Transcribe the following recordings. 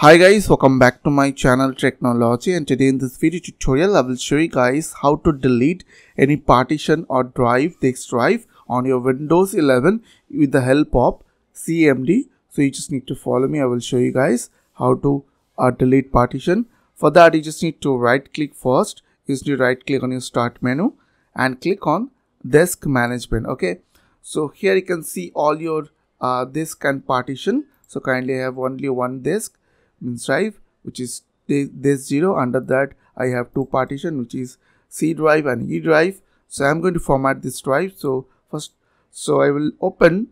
Hi guys, welcome back to my channel Tricknology and today in this video tutorial I will show you guys how to delete any partition or drive, disk drive on your Windows 11 with the help of CMD. So you just need to follow me, I will show you guys how to uh, delete partition. For that you just need to right click first, you just need to right click on your start menu and click on disk management okay. So here you can see all your uh, disk and partition. So kindly have only one disk means drive which is this 0 under that. I have two partition which is C drive and E drive. So I'm going to format this drive. So first so I will open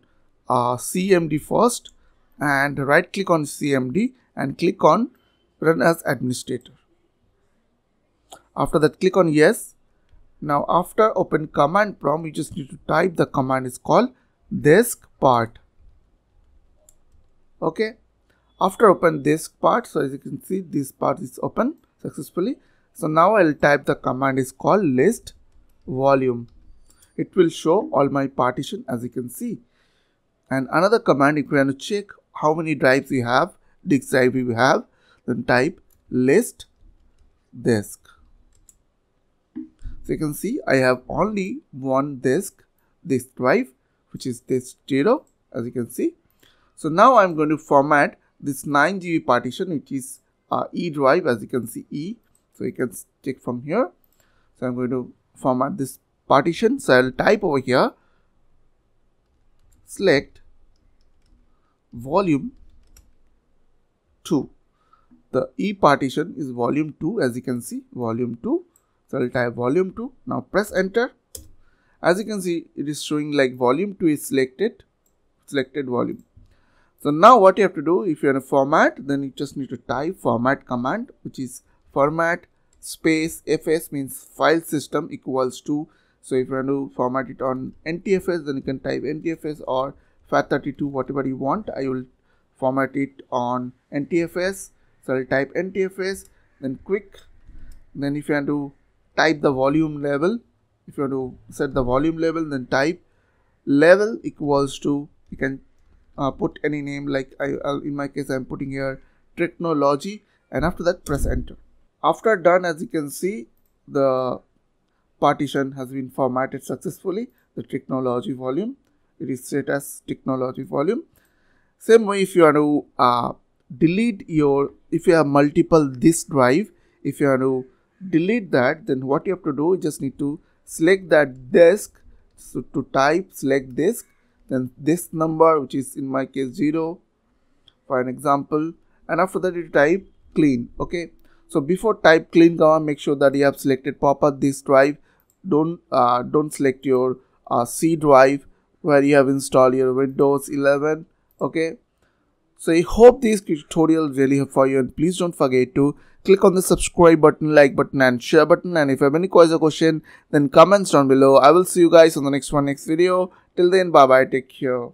uh, CMD first and right click on CMD and click on run as administrator. After that click on yes. Now after open command prompt you just need to type the command is called disk part. Okay after open diskpart so as you can see diskpart is open successfully. So now i'll type the command is called list volume. It will show all my partition as you can see. And another command if you want to check how many drives you have disk drive you have then type list disk. So you can see i have only one disk disk drive which is this 0 as you can see. So now i'm going to format this 9 GB partition which is uh, E drive as you can see E. So you can check from here. So I'm going to format this partition. So I'll type over here select volume 2 the E partition is volume 2 as you can see volume 2 so I'll type volume 2 now press enter. As you can see it is showing like volume 2 is selected selected volume so now what you have to do if you're in a format then you just need to type format command which is format space fs means file system equals to. So if you want to format it on ntfs then you can type ntfs or fat32 whatever you want. I will format it on ntfs so i'll type ntfs then quick. Then if you want to type the volume level if you want to set the volume level then type level equals to you can uh, put any name like I, uh, in my case I'm putting here technology and after that press enter. After done as you can see the partition has been formatted successfully the technology volume it is set as technology volume. Same way if you want to uh, delete your if you have multiple this drive if you want to delete that then what you have to do you just need to select that disk so to type select disk then this number which is in my case 0 for an example and after that you type clean okay so before type clean command make sure that you have selected proper this drive don't uh, don't select your uh, C drive where you have installed your Windows 11 okay so I hope this tutorial really help for you and please don't forget to click on the subscribe button, like button and share button and if you have any questions or question then comments down below. I will see you guys on the next one next video. Till then bye bye take care.